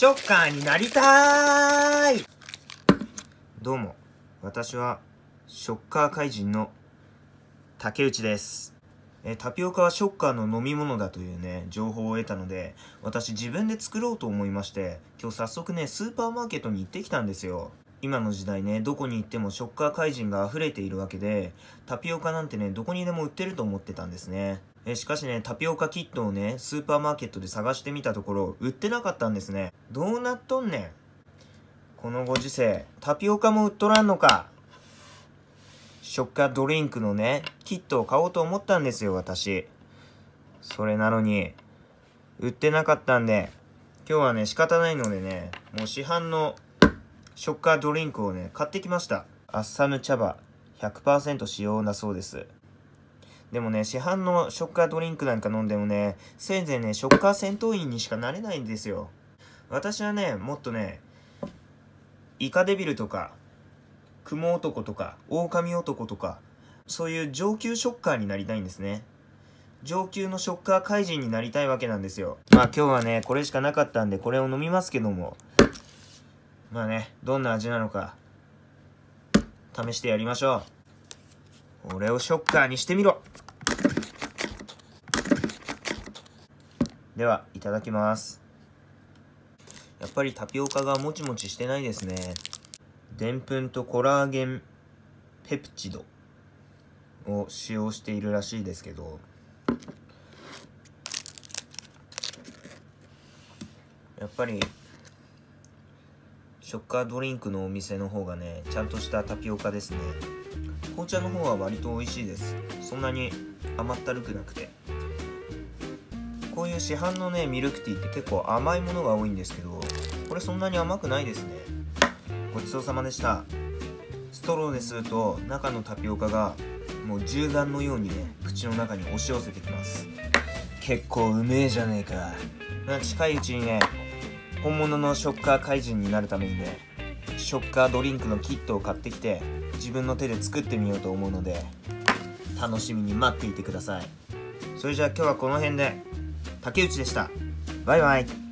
ショッカーになりたいどうも、私は、ショッカー怪人の竹内です。えタピオカはショッカーの飲み物だというね、情報を得たので、私自分で作ろうと思いまして、今日早速ね、スーパーマーケットに行ってきたんですよ。今の時代ね、どこに行ってもショッカー怪人が溢れているわけで、タピオカなんてね、どこにでも売ってると思ってたんですね。えしかしね、タピオカキットをね、スーパーマーケットで探してみたところ、売ってなかったんですね。どうなっとんねん。このご時世、タピオカも売っとらんのか。ショッカードリンクのね、キットを買おうと思ったんですよ、私。それなのに、売ってなかったんで、今日はね、仕方ないのでね、もう市販のショッカードリンクをね、買ってきました。アッサム茶葉100%使用だそうです。でもね、市販のショッカードリンクなんか飲んでもね、せいぜいね、ショッカー戦闘員にしかなれないんですよ。私はね、もっとね、イカデビルとか、クモ男とか、オオカミ男とか、そういう上級ショッカーになりたいんですね。上級のショッカー怪人になりたいわけなんですよ。まあ今日はね、これしかなかったんで、これを飲みますけども、まあね、どんな味なのか、試してやりましょう。俺をショッカーにしてみろでは、いただきます。やっぱりタピオカがもちもちしてないですね。でんぷんとコラーゲンペプチドを使用しているらしいですけど、やっぱり、ショッカードリンクのお店の方がね、ちゃんとしたタピオカですね。紅茶の方は割と美味しいです。そんなに甘ったるくなくて。こういう市販のね、ミルクティーって結構甘いものが多いんですけど、これそんなに甘くないですね。ごちそうさまでした。ストローで吸うと中のタピオカがもう銃弾のようにね、口の中に押し寄せてきます。結構うめえじゃねえか。ま近いうちにね、本物のショッカー怪人になるためにね、ショッカードリンクのキットを買ってきて、自分の手で作ってみようと思うので、楽しみに待っていてください。それじゃあ今日はこの辺で、竹内でした。バイバイ。